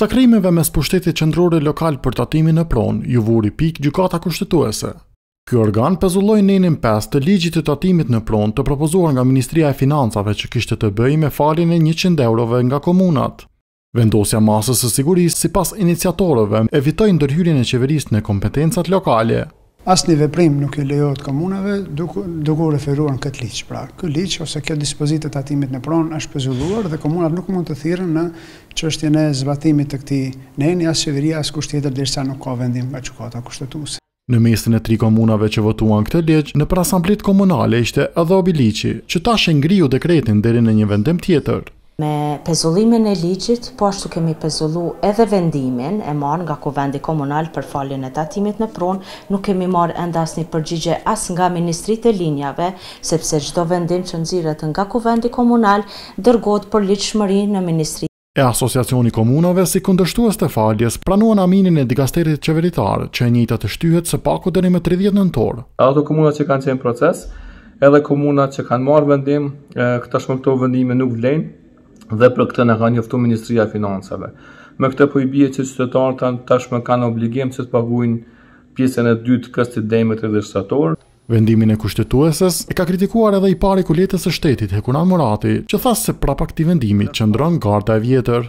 Cakërrimeve mes pushtetit qendror e lokal për tatimin në pronë, iu vuri pikë Gjykata Kushtetuese. Ky organ pezulloi nenin 5 të ligjit të tatimit në pronë të propozuar nga Ministria e Financave që kishte të bëjë me faljen e njëqind eurove nga komunat. Vendosja masës së sigurisë sipas iniciatorëve evitoi ndërhyrjen e qeverisë në kompetencat lokale. Asnjë veprim nuk i lejohet komunave duke u referuar në këtë ligj. Pra, ky ligj ose kjo dispozitë e tatimit në pronë është pezulluar dhe komunat nuk mund të thirren në çështjen e zbatimit të këtij neni as Qeveria as kush tjetër derisa nuk ka vendim nga Gjykata Kushtetuese. Në mesin e tri komunave që votuan këtë ligj, nëpër asambletë komunale ishte edhe Obiliqi, që tash e ngriu dekretin deri në një vendim tjetër. Me pezullimin e ligjit, po ashtu kemi pezullu edhe vendimin e marrë nga Kuvendi Komunal për faljen e tatimit në pronë, nuk kemi marrë ende asnjë përgjigje as nga Ministritë e Linjave, sepse çdo vendim që nxirret nga Kuvendi Komunal dërgohet për ligjshmëri në Ministri. E Asociacioni i Komunave, si kundërshtues të faljes, pranuan aminin e dikasterit qeveritar, që e njëjta të shtyhet së paku deri më tridhjetë nëntor. Ato komuna që kanë qenë proces, Edhe komunat që kanë marrë vendim, tashmë këto vendime nuk vlejnë, dhe për këtë na ka njoftu Ministria e Financave. Me këtë po i bie që qytetarët tashmë kanë obligim që të pagujnë pjesën e dytë të këstit deri më tridhjetë shtator. Vendimin e Kushtetueses e ka kritikuar edhe i pari i kuletës së shtetit, Hekuran Murati, që tha se prapa këtij vendimi qëndron garda e vjetër.